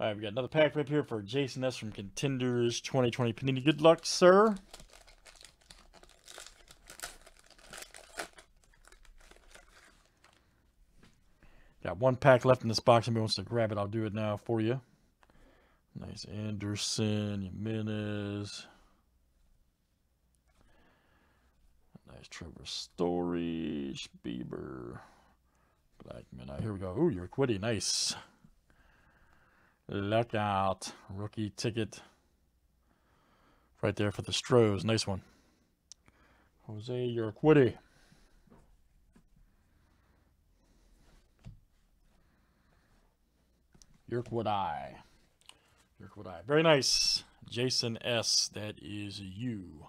All right, we got another pack rip here for Jason S. from Contenders 2020 Panini. Good luck, sir. Got one pack left in this box. Anybody wants to grab it, I'll do it now for you. Nice Anderson, Jimenez. Nice Trevor Story, Bieber, Blackmon. Right, here we go. Ooh, Urquidy, nice. Look out. Rookie ticket. Right there for the Stros. Nice one. Jose Urquidy. Urquidy. Urquidy. Very nice. Jason S. That is you.